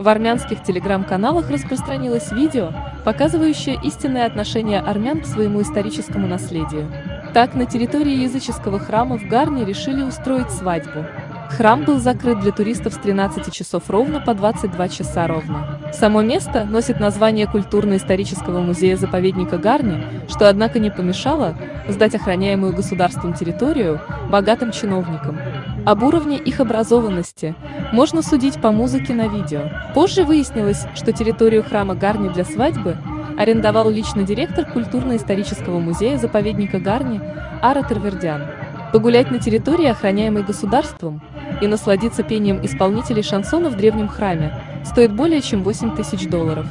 В армянских телеграм-каналах распространилось видео, показывающее истинное отношение армян к своему историческому наследию. Так, на территории языческого храма в Гарне решили устроить свадьбу. Храм был закрыт для туристов с 13 часов ровно по 22 часа ровно. Само место носит название культурно-исторического музея-заповедника Гарни, что, однако, не помешало сдать охраняемую государством территорию богатым чиновникам. Об уровне их образованности можно судить по музыке на видео. Позже выяснилось, что территорию храма Гарни для свадьбы арендовал лично директор культурно-исторического музея-заповедника Гарни Ара Тервердян. Погулять на территории, охраняемой государством, и насладиться пением исполнителей шансона в древнем храме стоит более чем 8 тысяч долларов.